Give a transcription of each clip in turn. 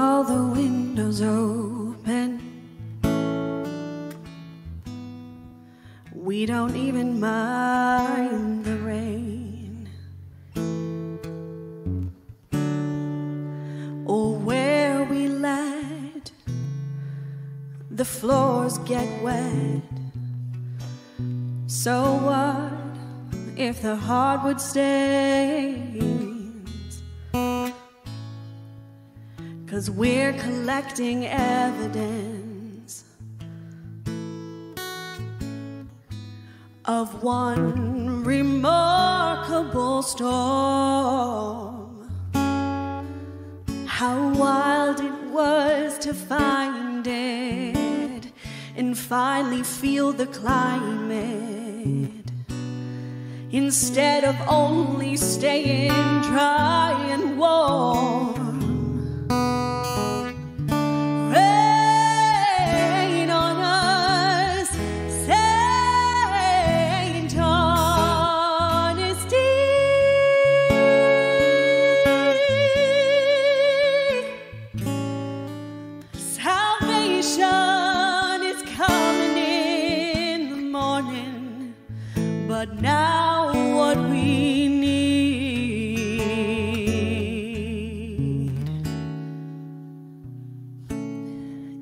all the windows open. We don't even mind the rain. Or where we let the floors get wet. So what if the heart would stains? Cause we're collecting evidence of one remarkable storm. How wild it was to find it and finally feel the climate instead of only staying dry now what we need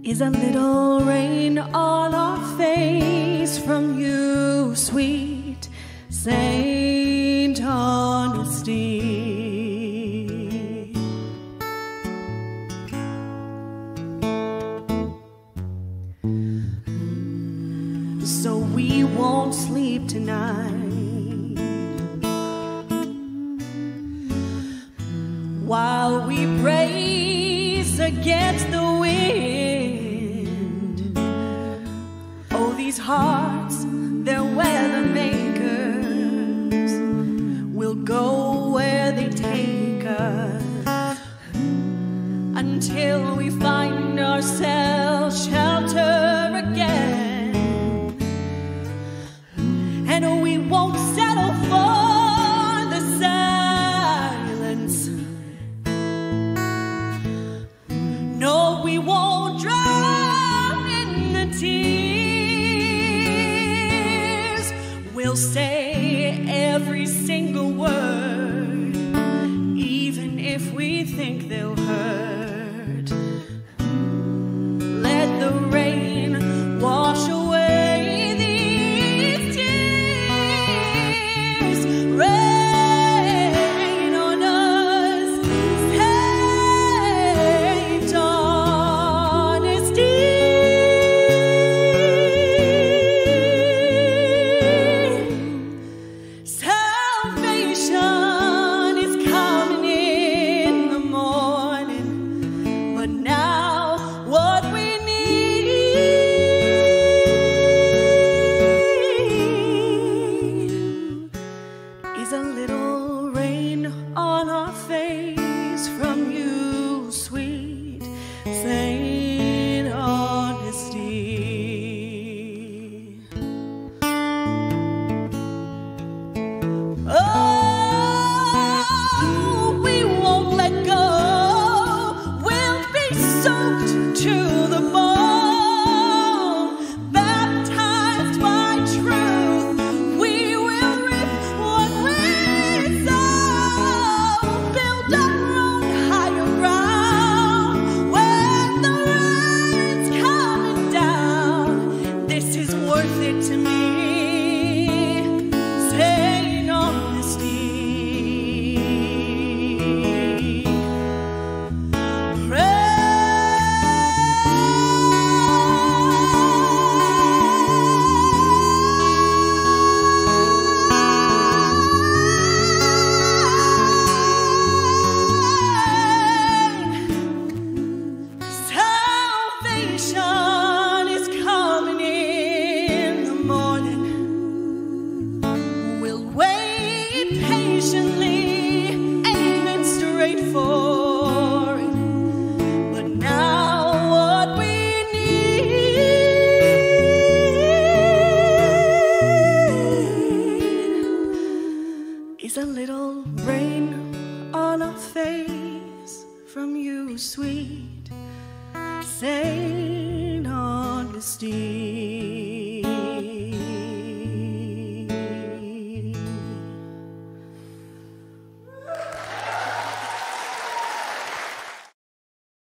is a little rain on our face from you, sweet Saint Honesty. so we won't sleep tonight. While we brace against the wind, oh, these hearts, they're weather makers, will go where they take us. Until we find ourselves shelter say on our face from you, sweet Saint Honesty. Oh, we won't let go. We'll be soaked to the bone, rain on our face from you, sweet Saint Honesty.